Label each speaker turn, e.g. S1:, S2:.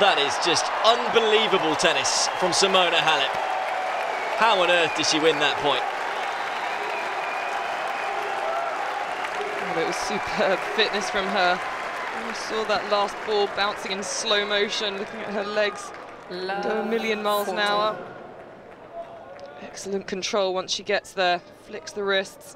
S1: That is just unbelievable tennis from Simona Halep. How on earth did she win that point?
S2: Well, it was superb fitness from her. Oh, I saw that last ball bouncing in slow motion, looking at her legs a million miles an hour. Excellent control once she gets there, flicks the wrists.